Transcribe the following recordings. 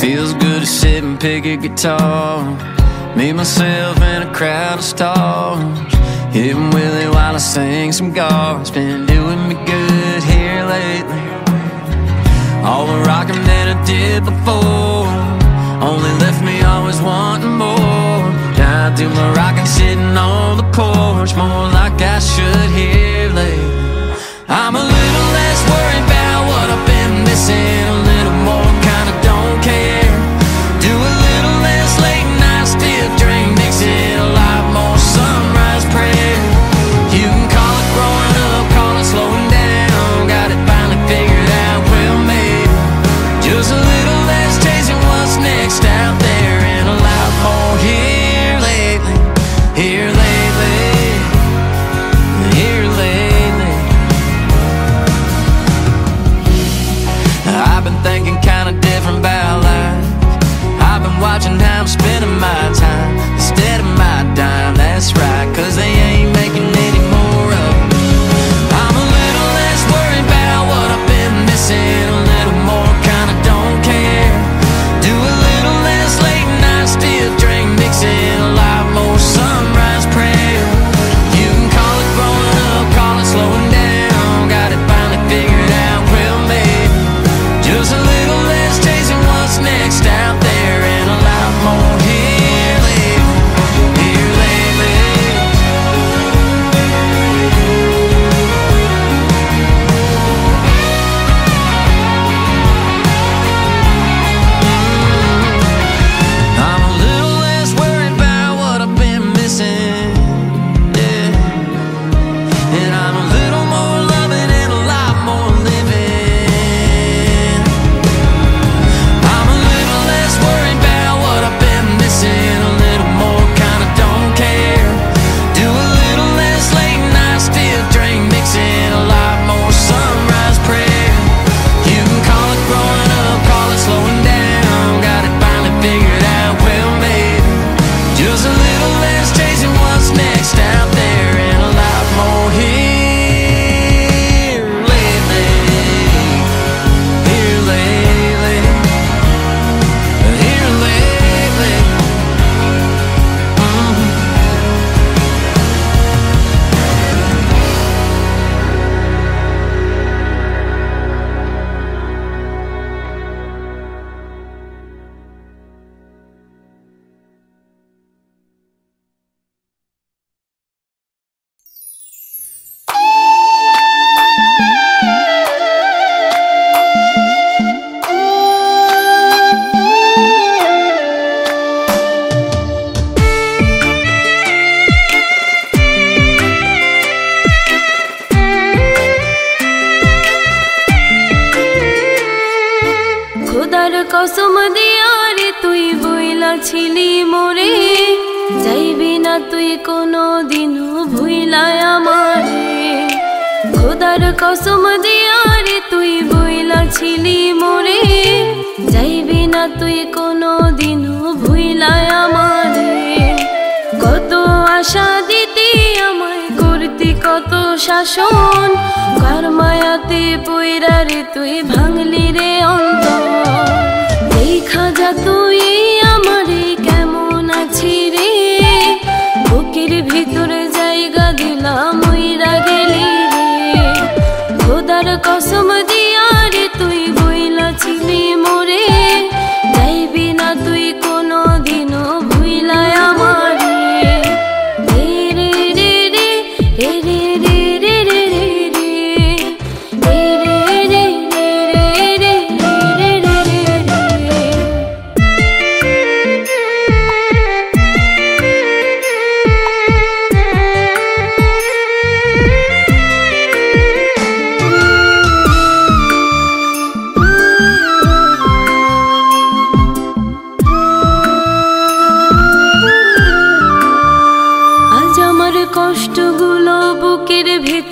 Feels good to sit and pick a guitar. Me, myself, and a crowd of stars. Hitting Willie while I sing some guards. Been doing me good here lately. All the rocking that I did before only left me always wanting more. Now I do my rocking sitting on the porch, more like I should here lately. ছিলি মোরে, যাইবি না তুই কোনো দিন ভুইলাই আমারে। খোদার কসম দিয়ারে তুই ভুইলা ছিলি মোরে, যাইবি না তুই কোনো দিন ভুইলাই আমারে। কত আশা দিতি আমায় করতি, কত শাসন, কার মায়াতে পইরা রে তুই ভাঙলি রে অন্ত দেখা যা তুই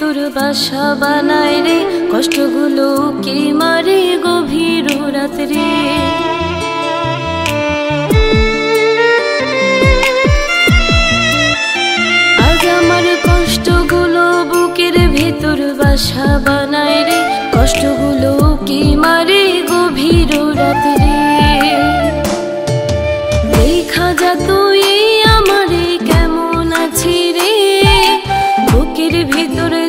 তোর বাসা বানায় রে। কষ্টগুলো কে মারে গভীর রাত্রে? বুকের ভিতরে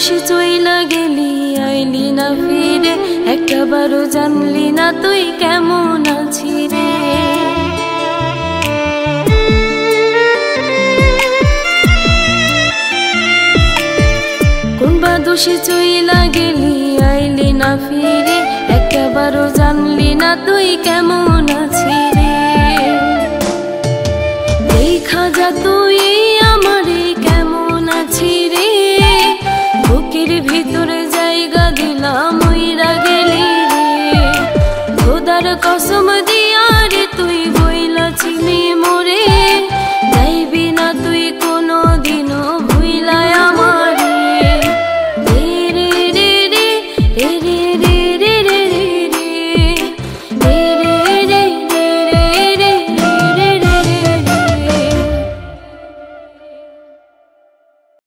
দোষে চইলা গেলি, আইলি না ফিরে। একটা বারো জানলি না তুই কেমন আছি রে। কোনবা দোষে চইলা গেলি, আইলি না ফিরে। একটা বারো জানলি না তুই কেমন আছি